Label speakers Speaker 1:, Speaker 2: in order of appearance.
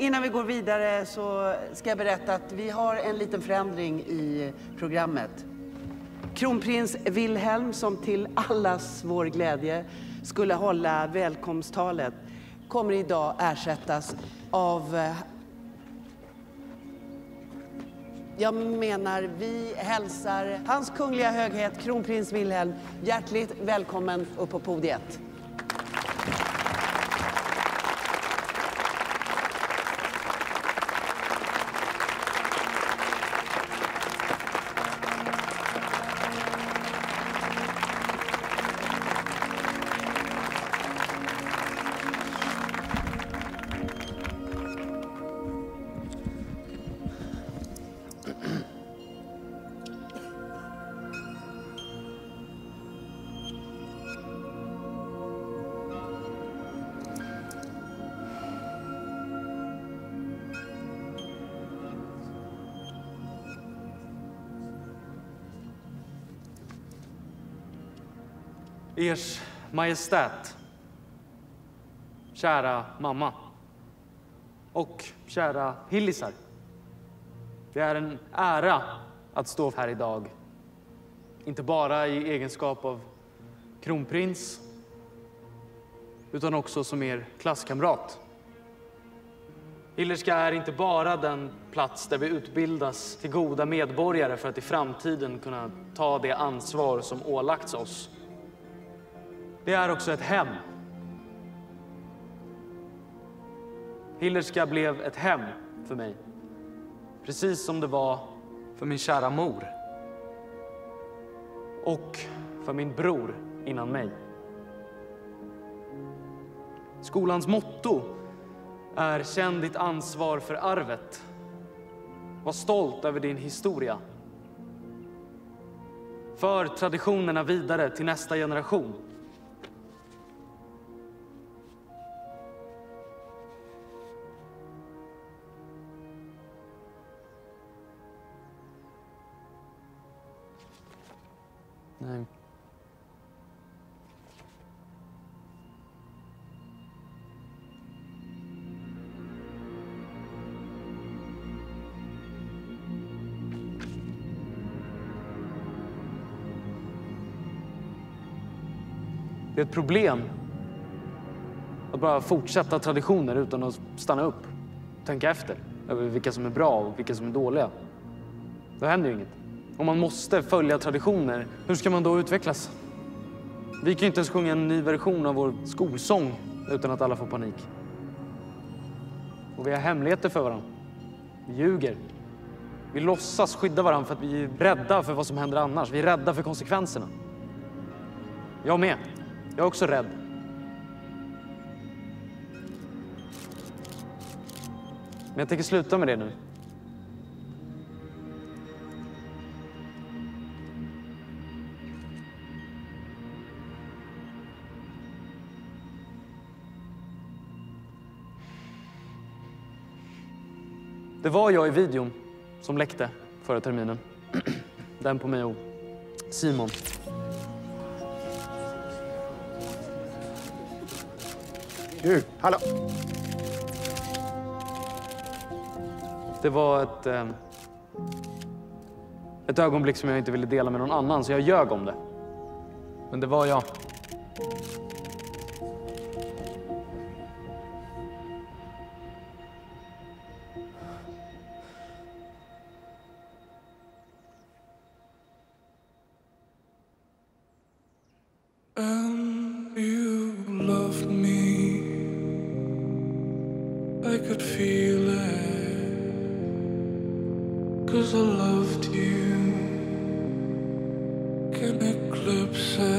Speaker 1: Innan vi går vidare så ska jag berätta att vi har en liten förändring i programmet. Kronprins Wilhelm, som till allas vår glädje skulle hålla välkomsttalet, kommer idag ersättas av jag menar, vi hälsar Hans Kungliga Höghet Kronprins Wilhelm hjärtligt välkommen upp på podiet.
Speaker 2: Ers Majestät, kära mamma och kära Hillisar. Det är en ära att stå här idag. Inte bara i egenskap av kronprins utan också som er klasskamrat. Hillerska är inte bara den plats där vi utbildas till goda medborgare för att i framtiden kunna ta det ansvar som ålagts oss det är också ett hem. Hillerska blev ett hem för mig. Precis som det var för min kära mor. Och för min bror innan mig. Skolans motto är Känn ditt ansvar för arvet. Var stolt över din historia. För traditionerna vidare till nästa generation. Nej. Det är ett problem att bara fortsätta traditioner utan att stanna upp och tänka efter över vilka som är bra och vilka som är dåliga. Då händer ju inget. Om man måste följa traditioner, hur ska man då utvecklas? Vi kan ju inte ens sjunga en ny version av vår skolsång utan att alla får panik. Och vi har hemligheter för varandra. Vi ljuger. Vi låtsas skydda varandra för att vi är rädda för vad som händer annars. Vi är rädda för konsekvenserna. Jag med. Jag är också rädd. Men jag tänker sluta med det nu. Det var jag i videon som läckte förra terminen. Den på mig och Simon.
Speaker 3: Du, hallå!
Speaker 2: Det var ett, eh, ett ögonblick som jag inte ville dela med någon annan, så jag ljög om det. Men det var jag.
Speaker 4: And you loved me. I could feel it. Cause I loved you. Can eclipse it.